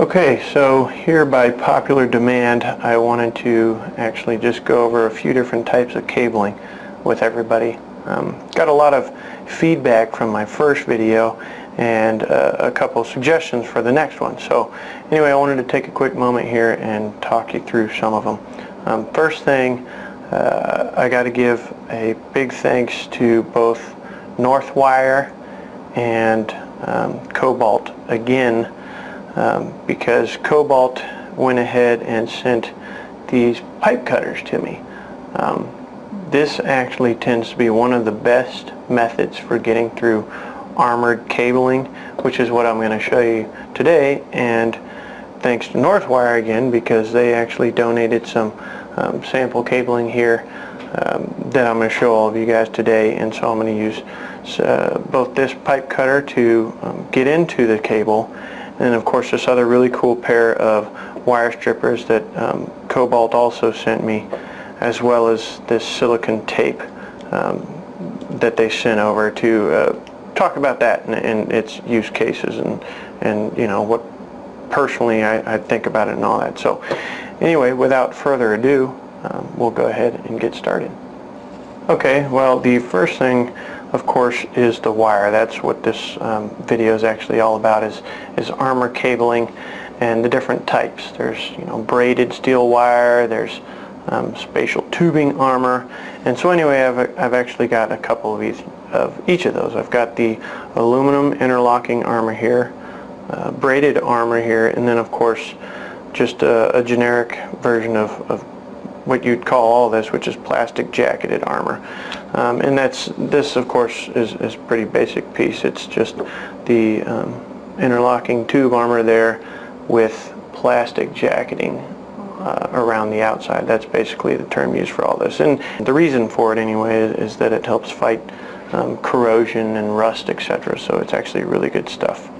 Okay, so here by popular demand, I wanted to actually just go over a few different types of cabling with everybody. Um, got a lot of feedback from my first video and uh, a couple suggestions for the next one. So anyway, I wanted to take a quick moment here and talk you through some of them. Um, first thing, uh, I got to give a big thanks to both Northwire and um, Cobalt again um, because Cobalt went ahead and sent these pipe cutters to me. Um, this actually tends to be one of the best methods for getting through armored cabling, which is what I'm going to show you today. And thanks to Northwire again, because they actually donated some um, sample cabling here um, that I'm going to show all of you guys today. And so I'm going to use uh, both this pipe cutter to um, get into the cable and of course this other really cool pair of wire strippers that um, Cobalt also sent me as well as this silicon tape um, that they sent over to uh, talk about that and, and, its use cases and and you know what personally I, I, think about it and all that. So anyway without further ado um, we'll go ahead and get started okay well the first thing of course, is the wire. That's what this um, video is actually all about, is, is armor cabling and the different types. There's, you know, braided steel wire, there's um, spatial tubing armor, and so anyway, I've, I've actually got a couple of each, of each of those. I've got the aluminum interlocking armor here, uh, braided armor here, and then of course, just a, a generic version of, of what you'd call all this, which is plastic jacketed armor. Um, and that's this, of course, is, is a pretty basic piece. It's just the um, interlocking tube armor there with plastic jacketing uh, around the outside. That's basically the term used for all this. And the reason for it anyway is, that it helps fight um, corrosion and rust, etc. So it's actually really good stuff.